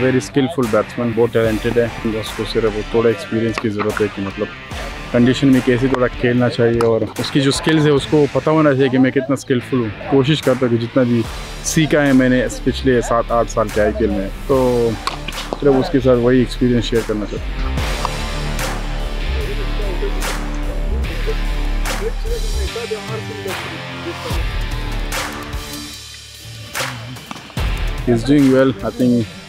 Very skillful batsman बहुत talented है। उसको सिर्फ़ थोड़ा एक्सपीरियंस की ज़रूरत है कि मतलब कंडीशन में कैसे थोड़ा खेलना चाहिए और उसकी जो स्किल्स है, उसको पता होना चाहिए कि मैं कितना स्किलफुल हूँ। कोशिश करता हूँ कि जितना भी सीखा है मैंने पिछले सात आठ साल के आई में। तो सिर्फ़ उसके साथ वही एक्सपीरियंस शेयर करना चाहता हूँ। He's doing well. I think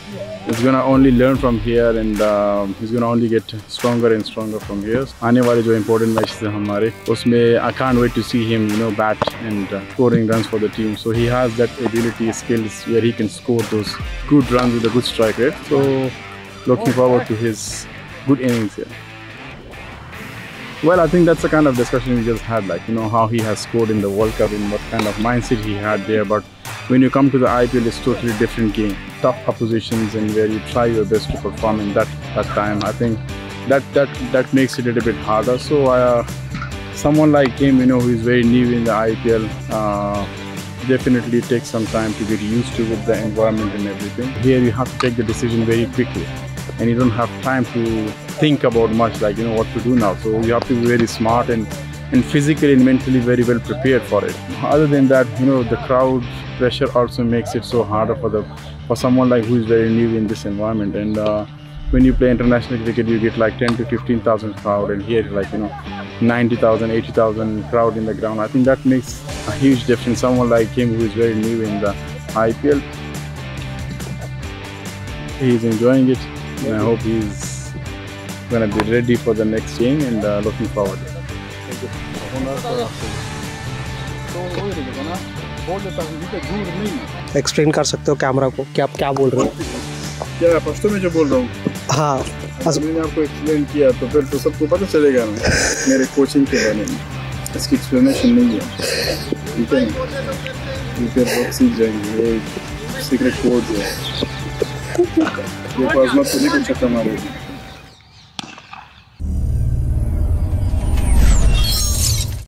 he's gonna only learn from here and uh, he's gonna only get stronger and stronger from here. आने वाले जो important matches हैं हमारे उसमें I can't wait to see him you know bat and uh, scoring runs for the team. So he has that ability, skills where he can score those good runs with a good strike rate. So looking forward to his good innings here. Well, I think that's the kind of discussion we just had, like, you know, how he has scored in the World Cup and what kind of mindset he had there. But when you come to the IPL, it's totally different game. Tough oppositions and where you try your best to perform in that, that time. I think that, that, that makes it a little bit harder. So, uh, someone like him, you know, who is very new in the IPL, uh, definitely takes some time to get used to with the environment and everything. Here, you have to take the decision very quickly and you don't have time to think about much like you know what to do now so you have to be very smart and and physically and mentally very well prepared for it other than that you know the crowd pressure also makes it so harder for the for someone like who is very new in this environment and uh, when you play international cricket you get like 10 to 15,000 crowd and here like you know 90,000 80,000 crowd in the ground I think that makes a huge difference someone like him who is very new in the IPL he's enjoying it and I hope he's going to be ready for the next game and uh, looking forward. Explain कर सकते हो camera को कि आप क्या बोल रहे हो? क्या फ़र्स्ट में जो बोल रहा हूँ? हाँ आज मैंने आपको एक्सप्लेन किया तो फिर तो सबको पता चलेगा ना मेरे कोचिंग के बारे में। इसकी एक्सप्लेनेशन नहीं है। ठीक है ये फिर बहुत सीख जाएँगे ये सीक्रेट कोड है। ये पास मत खुद ही कुछ खत्म आ रही है